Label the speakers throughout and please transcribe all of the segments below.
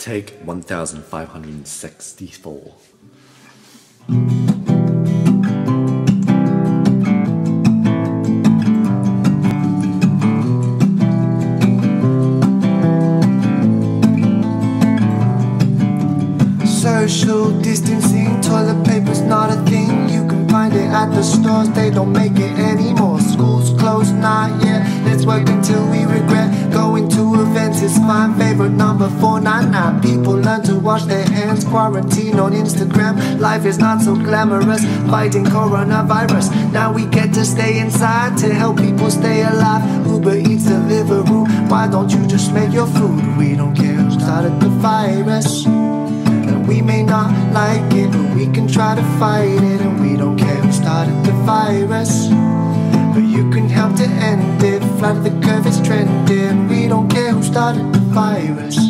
Speaker 1: Take 1564.
Speaker 2: Social distancing, toilet paper's not a thing. You can find it at the stores, they don't make it anymore. School's closed, not yet. Let's work until we regret going to favorite number 499. People learn to wash their hands, quarantine on Instagram. Life is not so glamorous, fighting coronavirus. Now we get to stay inside to help people stay alive. Uber Eats, Deliveroo. Why don't you just make your food? We don't care who started the virus. And we may not like it, but we can try to fight it. And we don't care who started the virus. But you can help to end it. Flat the curve is trending. We don't care who started the virus.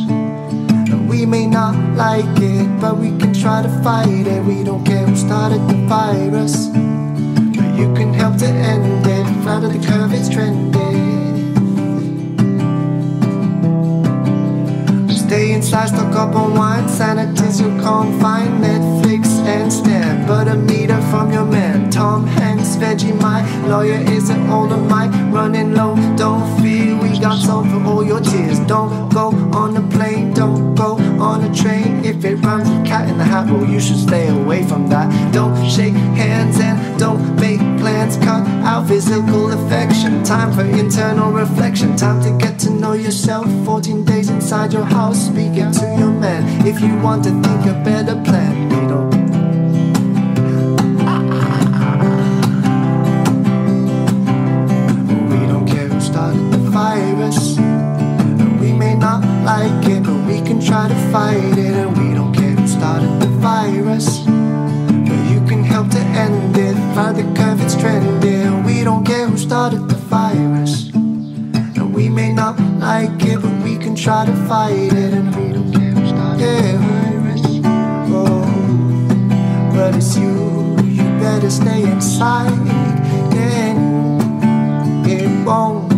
Speaker 2: May not like it, but we can try to fight it. We don't care who started the virus. But you can help to end it. Flat the curve it's trending. Stay inside, stock up on wine, sanitize your confine, Netflix and stand. But a meter from your man, Tom Hanks, Vegemite. Lawyer isn't older, Mike, running low. Don't fear, we got some for all your tears. Don't go on a the hat, well, you should stay away from that. Don't shake hands and don't make plans. Cut out physical affection. Time for internal reflection. Time to get to know yourself. 14 days inside your house, speaking to your man. If you want to think a better plan, we don't. We don't care who started the virus. We may not like it, but we can try to fight it. Started the virus. But you can help to end it. Find the curve, it's trending. We don't care who started the virus. And we may not like it, but we can try to fight it. And we don't care who started the virus. Oh, but it's you. You better stay inside. Then it won't